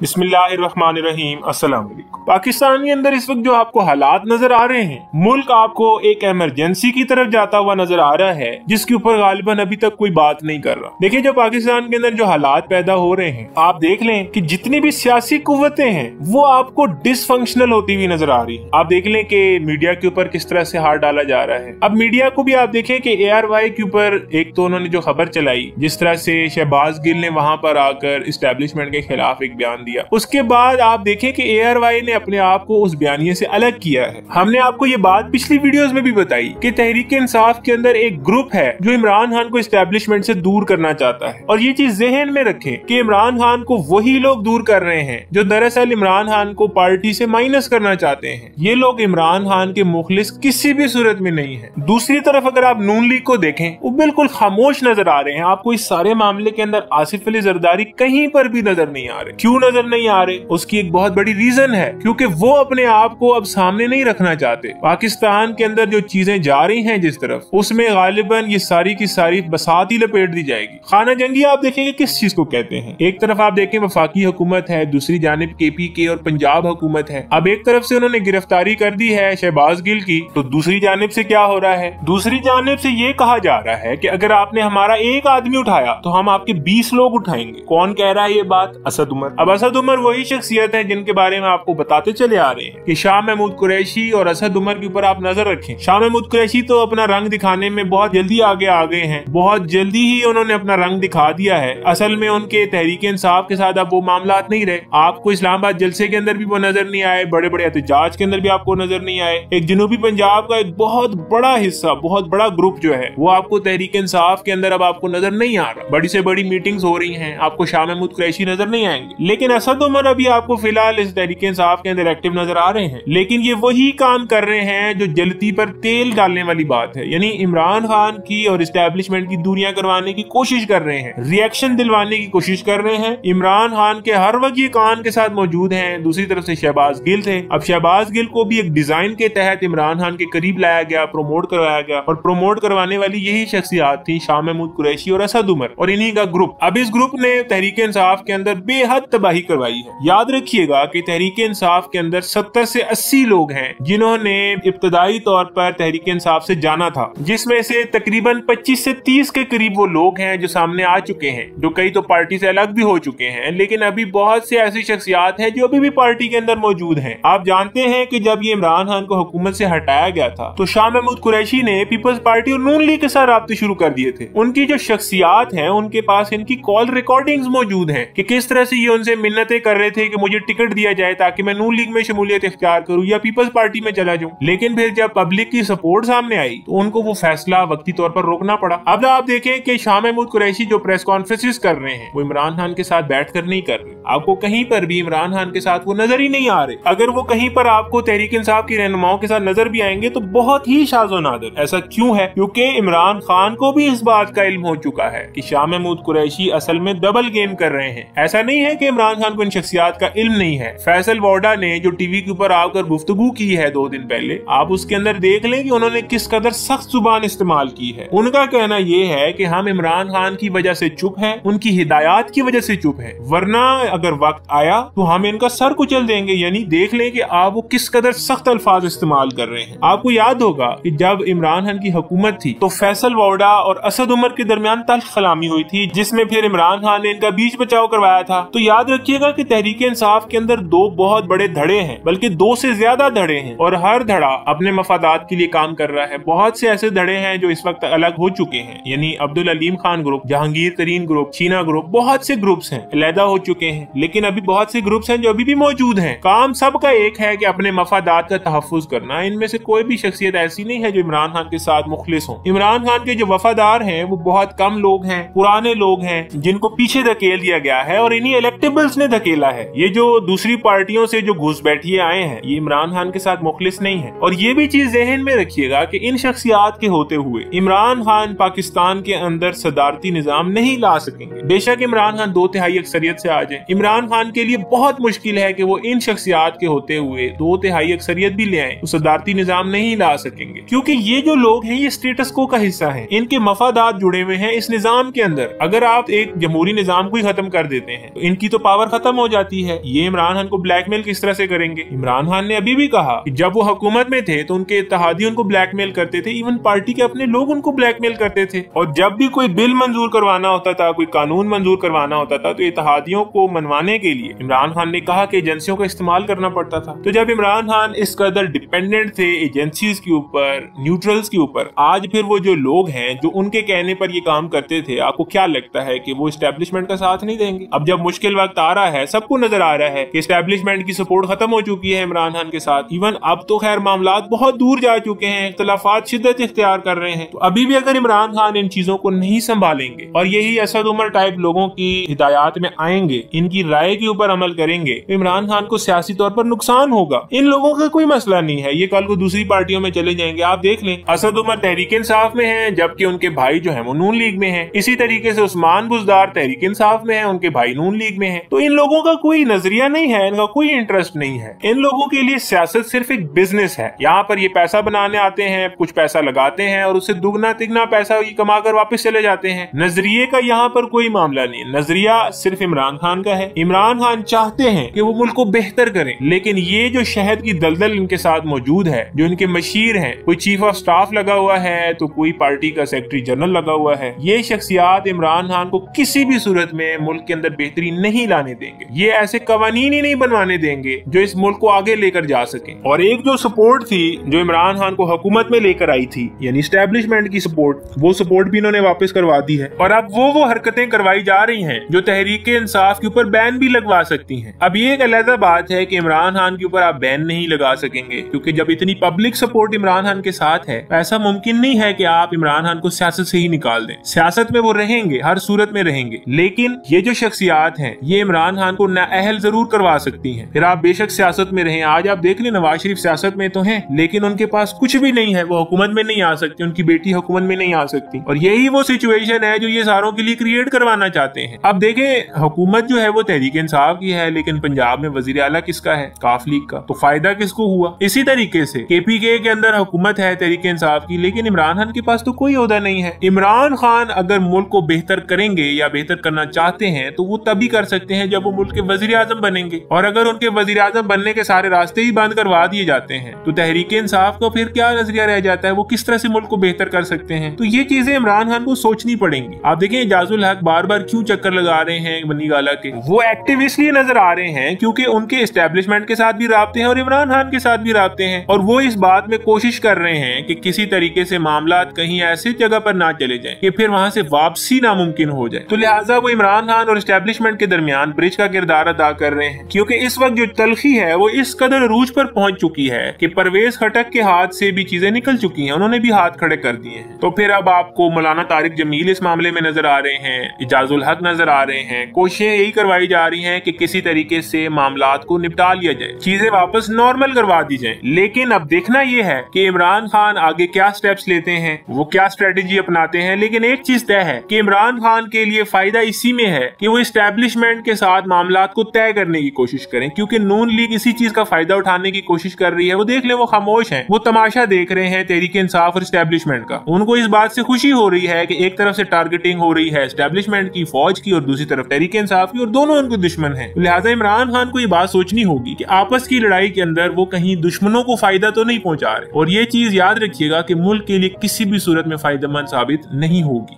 बिस्मिल्लाहिर्रहमानिर्रहीम, अस्सलाम पाकिस्तान के अंदर इस वक्त जो आपको हालात नज़र आ रहे हैं, मुल्क आपको एक इमरजेंसी की तरफ़ जाता हुआ नज़र आ रहा है, जिसके ऊपर गालिबन अभी तक कोई बात नहीं कर रहा। देखिए, जो पाकिस्तान के अंदर जो हालात पैदा हो रहे हैं, आप देख लें कि जितनी भी सियासी कुतें हैं, वो आपको डिसफंक्शनल होती हुई नज़र आ रही है। आप देख लें कि मीडिया के ऊपर किस तरह से हाथ डाला जा रहा है। अब मीडिया को भी आप देखें कि ए के ऊपर एक तो उन्होंने जो खबर चलाई, जिस तरह से शहबाज गिल ने वहाँ पर आकर इस्टेब्लिशमेंट के खिलाफ एक बयान दिया उसके बाद आप देखें कि एआरवाई ने अपने आप को उस बयानिए से अलग किया है। हमने आपको ये बात पिछली वीडियोस में भी बताई कि तहरीक इंसाफ के अंदर एक ग्रुप है जो इमरान खान को इस्टेब्लिशमेंट से दूर करना चाहता है। और ये चीज़ जहन में रखें कि इमरान खान को वही लोग दूर कर रहे हैं जो दरअसल इमरान खान को पार्टी से माइनस करना चाहते हैं। ये लोग इमरान खान के मुखलिस किसी भी सूरत में नहीं है। दूसरी तरफ़ अगर आप नून लीग को देखें, वो बिल्कुल खामोश नज़र आ रहे हैं। आपको इस सारे मामले के अंदर आसिफ अली जरदारी कहीं पर भी नज़र नहीं आ रहे। क्यों नज़र नहीं आ रहे। उसकी एक बहुत बड़ी रीजन है, क्योंकि वो अपने आप को अब सामने नहीं रखना चाहते। पाकिस्तान के अंदर जो चीज़ें जा रही हैं जिस तरफ़, उसमें गालिबन ये सारी की सारी बसात ही लपेट दी जाएगी। खाना जंगी, आप देखेंगे किस चीज़ को कहते हैं। एक तरफ़ आप देखें वफाकी हुकूमत है, दूसरी जानब के पी के और पंजाब हुकूमत है। अब एक तरफ़ से उन्होंने गिरफ्तारी कर दी है शहबाज गिल की तो दूसरी जानब से क्या हो रहा है? दूसरी जानब से ये कहा जा रहा है की अगर आपने हमारा एक आदमी उठाया तो हम आपके बीस लोग उठाएँगे। कौन कह रहा है ये बात? असद उमर। अब असद उमर वही शख्सियत है जिनके बारे में आपको बताते चले आ रहे हैं कि शाह महमूद कुरैशी और असद उमर के ऊपर आप नज़र रखें। शाह महमूद कुरैशी तो अपना रंग दिखाने में बहुत जल्दी आगे आ गए हैं। बहुत जल्दी ही उन्होंने अपना रंग दिखा दिया है। असल में उनके तहरीक इंसाफ के साथ अब वो मामला नहीं रहे। आपको इस्लामाबाद जलसे के अंदर भी वो नज़र नहीं आए बड़े बड़े एहतजाज के अंदर भी आपको नज़र नहीं आए। एक जनूबी पंजाब का एक बहुत बड़ा हिस्सा, बहुत बड़ा ग्रुप जो है, वो आपको तहरीक इंसाफ के अंदर अब आपको नज़र नहीं आ रहा। बड़ी से बड़ी मीटिंग्स हो रही हैं, आपको शाह महमूद कुरैशी नज़र नहीं आएँगे। लेकिन असद उमर अभी आपको फ़िलहाल इस तहरीक इंसाफ के अंदर एक्टिव नज़र आ रहे हैं। लेकिन ये वही काम कर रहे हैं जो जलती पर तेल डालने वाली बात है। यानी इमरान खान की और इस्टेब्लिशमेंट की दूरियाँ करवाने की कोशिश कर रहे हैं। रिएक्शन दिलवाने की कोशिश कर रहे हैं। इमरान खान के हर वक्त ये कान के साथ मौजूद हैं। दूसरी तरफ़ से शहबाज गिल थे। अब शहबाज गिल को भी एक डिज़ाइन के तहत इमरान खान के करीब लाया गया प्रोमोट करवाया गया और प्रोमोट करवाने वाली यही शख्सियात थी शाह महमूद कुरैशी और असद उमर और इन्हीं का ग्रुप अब इस ग्रुप ने तहरीक इंसाफ के अंदर बेहद तबाही करवाई है। याद रखिएगा कि तहरीक इंसाफ के अंदर सत्तर से अस्सी लोग हैं, जिन्होंने इब्तदाई तौर पर तहरीक इंसाफ से जाना था, जिसमें से तकरीबन 25 से 30 के करीब वो लोग हैं जो सामने आ चुके हैं, जो कई तो पार्टी से अलग भी हो चुके हैं, लेकिन अभी बहुत से ऐसी शख्सियात है जो अभी भी पार्टी के अंदर मौजूद है। आप जानते हैं की जब ये इमरान खान को हुकूमत से हटाया गया था तो शाह महमूद कुरैशी ने पीपल्स पार्टी और नून लीग के साथ रबते शुरू कर दिए थे। उनकी जो शख्सियात है, उनके पास इनकी कॉल रिकॉर्डिंग मौजूद है कि किस तरह से ये उनसे मिन्नतें कर रहे थे कि मुझे टिकट दिया जाए ताकि मैं नून लीग में शमूलियत इख्तियार करूँ या पीपल्स पार्टी में चला जाऊँ। लेकिन फिर जब पब्लिक की सपोर्ट सामने आई तो उनको वो फैसला वक्ती तौर पर रोकना पड़ा। अब आप देखें कि शाह महमूद कुरैशी जो प्रेस कॉन्फ्रेंसिस कर रहे हैं, वो इमरान खान के साथ बैठ कर नहीं कर रहे। आपको कहीं पर भी इमरान खान के साथ वो नज़र ही नहीं आ रहे। अगर वो कहीं पर आपको तहरीक इंसाफ की रहनुमाओं के साथ नज़र भी आएँगे तो बहुत ही शाजो नादर। ऐसा क्यों है? क्योंकि इमरान खान को भी इस बात का इल्म हो चुका है की शाह महमूद कुरैशी असल में डबल गेम कर रहे हैं। ऐसा नहीं है की इमरान खान को इन शख्सियात का इल्म नहीं है। फैसल वोडा ने जो टीवी के ऊपर आकर गुफ्तगु की है दो दिन पहले, आप उसके अंदर देख लें कि उन्होंने किस कदर सख्त ज़ुबान इस्तेमाल की है। उनका कहना यह है कि हम इमरान खान की वजह से चुप हैं, उनकी हिदायत की वजह से चुप है। वरना अगर वक्त आया तो हम इनका सर कुचल देंगे, यानी देख लें कि आप वो किस कदर सख्त अल्फाज इस्तेमाल कर रहे हैं। आपको याद होगा कि जब इमरान खान की हुकूमत थी तो फैसल वाडा और असद उमर के दरमियान तल्ख सलामी हुई थी, जिसमें फिर इमरान खान ने इनका बीच बचाव करवाया था। तो याद रखिएगा कि तहरीक इंसाफ के अंदर दो बहुत बड़े धड़े हैं, बल्कि दो से ज़्यादा धड़े हैं, और हर धड़ा अपने मफादात के लिए काम कर रहा है। बहुत से ऐसे धड़े हैं जो इस वक्त अलग हो चुके हैं, यानी अब्दुल अलीम खान ग्रुप, जहांगीर तरीन ग्रुप, चीना ग्रुप, बहुत से ग्रुप्स हैं, अलहदा हो चुके हैं, लेकिन अभी बहुत से ग्रुप्स हैं जो अभी भी मौजूद हैं। काम सबका एक है कि अपने मफादात का तहफुज करना, इनमें से कोई भी शख्सियत ऐसी नहीं है जो इमरान खान के साथ मुखलिस हो। इमरान खान के जो वफादार हैं, वो बहुत कम लोग हैं, पुराने लोग हैं, जिनको पीछे धकेल दिया गया है, और इन्हीं इलेक्टेबल्स ने धकेला है? ये जो दूसरी पार्टियों से जो घुस बैठिए आए हैं, ये इमरान खान के साथ मुखलिस नहीं है। और ये भी चीज़ जहन में रखिएगा कि इन शख्सियात के होते हुए इमरान खान पाकिस्तान के अंदर सदारती निज़ाम नहीं ला सकेंगे। बेशक इमरान खान दो तिहाई अक्सरियत से आ जाए। इमरान खान के लिए बहुत मुश्किल है कि वो इन शख्सियात के होते हुए दो तिहाई अक्सरियत भी ले आए तो सदारती निज़ाम नहीं ला सकेंगे। क्योंकि ये जो लोग हैं, ये स्टेटस को का हिस्सा है। इनके मफादात जुड़े हुए हैं इस निज़ाम के अंदर। अगर आप एक जमहूरी निज़ाम को ही खत्म कर देते हैं तो इनकी तो पावर खत्म हो जाती है। ये इमरान खान को ब्लैकमेल किस तरह से करेंगे? इमरान खान ने अभी भी कहा कि जब वो हुकूमत में थे तो उनके इतिहादी उनको ब्लैकमेल करते थे। इवन पार्टी के अपने लोग उनको ब्लैकमेल करते थे। और जब भी कोई बिल मंजूर करवाना होता था, कोई कानून मंजूर करवाना होता था तो इतिहादियों को मनवाने के लिए इमरान खान ने कहा कि एजेंसियों का इस्तेमाल करना पड़ता था। तो जब इमरान खान इस कदर डिपेंडेंट थे एजेंसीज के ऊपर, न्यूट्रल्स के ऊपर, आज फिर वो जो लोग हैं, जो उनके कहने पर ये काम करते थे, आपको क्या लगता है कि वो स्टैब्लिशमेंट का साथ नहीं देंगे? अब जब मुश्किल वक्त आ रहा है, सबको नज़र आ रहा है कि स्टैब्लिशमेंट की सपोर्ट खत्म हो चुकी है इमरान खान के साथ। इवन अब तो खैर मामला बहुत दूर जा चुके हैं, इख्तलाफात, शिद्दत इख्तियार कर रहे हैं। तो अभी भी अगर इमरान खान इन चीज़ों को नहीं संभालेंगे और यही असद उमर टाइप लोगों की हिदायत में आएँगे, इनकी राय के ऊपर अमल करेंगे तो इमरान खान को सियासी तौर पर नुकसान होगा। इन लोगों का कोई मसला नहीं है, ये कल को दूसरी पार्टियों में चले जाएँगे। आप देख लें, असद उमर तहरीक इंसाफ में है, जबकि उनके भाई जो है वो नून लीग में है। इसी तरीके से उस्मान बुजदार तहरीक इंसाफ में है, उनके भाई नून लीग में है। तो इन लोगों का कोई नज़रिया नहीं है, इनका कोई इंटरेस्ट नहीं है। इन लोगों के लिए सियासत सिर्फ़ एक बिज़नेस है। यहाँ पर ये पैसा बनाने आते हैं, कुछ पैसा लगाते हैं और उससे दुगना तिगना पैसा कमा कर वापस चले जाते हैं। नज़रिए का यहाँ पर कोई मामला नहीं नज़रिया सिर्फ़ इमरान खान का है। इमरान खान चाहते हैं कि वो मुल्क को बेहतर करें, लेकिन ये जो शहद की दलदल इनके साथ मौजूद है, जो इनके मशीर हैं, कोई चीफ ऑफ़ स्टाफ लगा हुआ है तो कोई पार्टी का सेक्रेटरी जनरल लगा हुआ है, ये शख्सियात इमरान खान को किसी भी सूरत में मुल्क के अंदर बेहतरी नहीं लाने देंगे। ये ऐसे कवानीन ही नहीं बनवाने देंगे, जो इस मुल्क को आगे लेकर जा सके। और एक जो सपोर्ट थी, जो इमरान खान को हुकूमत में लेकर आई थी, यानी स्टैब्लिशमेंट की सपोर्ट वो सपोर्ट भी इन्होंने वापस करवा दी है। और अब वो वो हरकतें करवाई जा रही हैं, जो तहरीक इंसाफ के ऊपर बैन भी लगवा सकती हैं। अब ये एक अलहदा बात है कि इमरान खान के ऊपर आप बैन नहीं लगा सकेंगे, क्योंकि जब इतनी पब्लिक सपोर्ट इमरान खान के साथ है तो ऐसा मुमकिन नहीं है कि आप इमरान खान को सियासत से ही निकाल दें। सियासत में वो रहेंगे, हर सूरत में रहेंगे। लेकिन ये जो शख्सियात हैं, ये इमरान खान को नाअहल ज़रूर करवा सकती है। फिर आप बेशक सियासत में रहें। आज आप देख लें, नवाज़ शरीफ सियासत में तो है, लेकिन उनके पास कुछ भी नहीं है। वो हुकूमत में नहीं आ सकती, उनकी बेटी हुकूमत में नहीं आ सकती। और यही वो सिचुएशन है जो ये सारों के लिए क्रिएट करवाना चाहते हैं। अब देखें, हुकूमत जो है वो तहरीक इंसाफ की है, लेकिन पंजाब में वज़ीर अला किसका है? काफ लीग का। तो फ़ायदा किसको हुआ? इसी तरीके से के पी के अंदर हुकूमत है तहरीक इंसाफ की, लेकिन इमरान खान के पास तो कोई अहदा नहीं है। इमरान खान अगर मुल्क को बेहतर करेंगे या बेहतर करना चाहते हैं तो वो तभी कर सकते हैं जब वो मुल्क के वज़ीर आज़म बनेंगे। और अगर उनके वज़ीर आज़म बनने के सारे रास्ते ही बंद करवा दिए जाते हैं तो तहरीक इंसाफ का फिर क्या नज़रिया रह जाता है? वो किस तरह से मुल्क को बेहतर कर सकते हैं? तो ये चीज़ें इमरान खान को सोचनी पड़ेंगी। आप देखें एजाजुल हक बार बार क्यों चक्कर लगा रहे हैं बनी गाला के? वो एक्टिव इसलिए नज़र आ रहे हैं, क्योंकि उनके स्टेब्लिशमेंट के साथ भी रबते हैं और इमरान खान के साथ भी रबते हैं। और वो इस बात में कोशिश कर रहे हैं कि किसी तरीके से मामला कहीं ऐसी जगह पर ना चले जाए, कि फिर वहाँ से वापसी नामुमकिन हो जाए। तो लिहाजा वो इमरान खान और स्टेब्लिशमेंट के दरमियान ब्रिज का किरदार अदा कर रहे हैं, क्योंकि इस वक्त जो तलखी है, वो इस कदर रूज पर पहुँच चुकी है कि परवेज खटक के हाथ से भी चीज़ें निकल चुकी हैं, उन्होंने भी हाथ खड़े कर दिए हैं। तो फिर अब आपको मौलाना तारिक जमील इस मामले में नज़र आ रहे हैं, इजाजुल हक नज़र आ रहे हैं। कोशिशें यही करवाई जा रही हैं कि किसी तरीके से मामला को निपटा लिया जाए, चीज़ें वापस नॉर्मल करवा दी जाए। लेकिन अब देखना यह है की इमरान खान आगे क्या स्टेप्स लेते हैं, वो क्या स्ट्रेटेजी अपनाते हैं, लेकिन एक चीज़ तय है की इमरान खान के लिए फ़ायदा इसी में है कि वो स्टैब्लिशमेंट के साथ मामला को तय करने की कोशिश करें, क्योंकि नून लीग इसी चीज़ का फ़ायदा उठाने की कोशिश कर रही है। वो देख ले, वो खामोश है, वो तमाशा देख रहे हैं तहरीक इंसाफ और स्टैब्लिशमेंट का। उनको इस बात से खुशी हो रही है कि एक तरफ़ से टारगेटिंग हो रही है स्टैब्लिशमेंट की, फौज की और दूसरी तरफ़ तहरीक इंसाफ की, और दोनों उनको दुश्मन है। लिहाजा इमरान खान को ये बात सोचनी होगी की आपस की लड़ाई के अंदर वो कहीं दुश्मनों को फ़ायदा तो नहीं पहुँचा रहे। और ये चीज़ याद रखिएगा की मुल्क के लिए किसी भी सूरत में फ़ायदेमंद साबित नहीं होगी।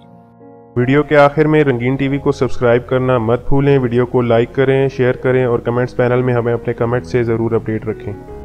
वीडियो के आखिर में रंगीन टीवी को सब्सक्राइब करना मत भूलें। वीडियो को लाइक करें, शेयर करें और कमेंट्स पैनल में हमें अपने कमेंट्स से ज़रूर अपडेट रखें।